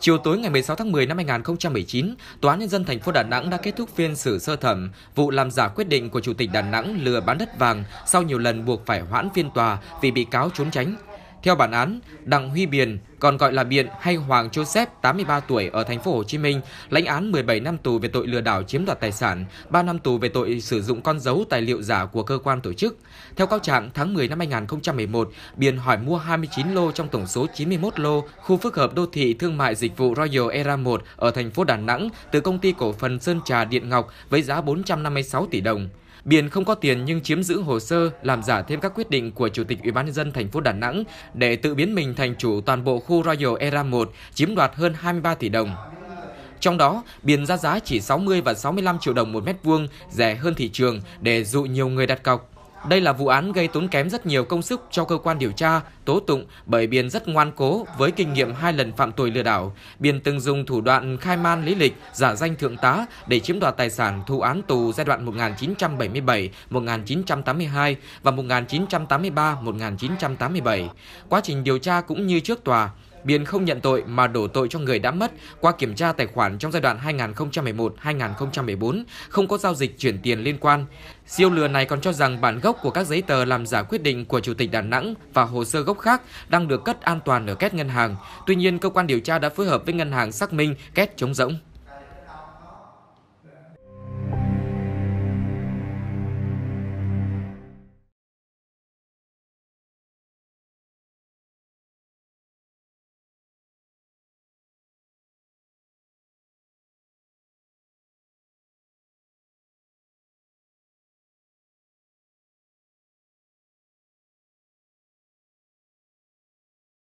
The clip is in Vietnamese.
Chiều tối ngày 16 tháng 10 năm 2019, Tòa án nhân dân thành phố Đà Nẵng đã kết thúc phiên xử sơ thẩm vụ làm giả quyết định của chủ tịch Đà Nẵng lừa bán đất vàng sau nhiều lần buộc phải hoãn phiên tòa vì bị cáo trốn tránh. Theo bản án, Đặng Huy Biền, còn gọi là Biện hay Hoàng Joseph, 83 tuổi ở thành phố Hồ Chí Minh, lãnh án 17 năm tù về tội lừa đảo chiếm đoạt tài sản, 3 năm tù về tội sử dụng con dấu tài liệu giả của cơ quan tổ chức. Theo cáo trạng, tháng 10 năm 2011, Biền hỏi mua 29 lô trong tổng số 91 lô khu phức hợp đô thị thương mại dịch vụ Royal Era 1 ở thành phố Đà Nẵng từ công ty cổ phần Sơn Trà Điện Ngọc với giá 456 tỷ đồng. Biền không có tiền nhưng chiếm giữ hồ sơ, làm giả thêm các quyết định của Chủ tịch Ủy ban nhân dân thành phố Đà Nẵng để tự biến mình thành chủ toàn bộ khu Royal Era 1, chiếm đoạt hơn 23 tỷ đồng. Trong đó, Biền ra giá chỉ 60 và 65 triệu đồng một mét vuông, rẻ hơn thị trường để dụ nhiều người đặt cọc. Đây là vụ án gây tốn kém rất nhiều công sức cho cơ quan điều tra, tố tụng bởi Biên rất ngoan cố với kinh nghiệm hai lần phạm tội lừa đảo. Biên từng dùng thủ đoạn khai man lý lịch, giả danh thượng tá để chiếm đoạt tài sản thụ án tù giai đoạn 1977-1982 và 1983-1987. Quá trình điều tra cũng như trước tòa, Biên không nhận tội mà đổ tội cho người đã mất qua kiểm tra tài khoản trong giai đoạn 2011-2014, không có giao dịch chuyển tiền liên quan. Siêu lừa này còn cho rằng bản gốc của các giấy tờ làm giả quyết định của Chủ tịch Đà Nẵng và hồ sơ gốc khác đang được cất an toàn ở két ngân hàng. Tuy nhiên, cơ quan điều tra đã phối hợp với ngân hàng xác minh két chống rỗng.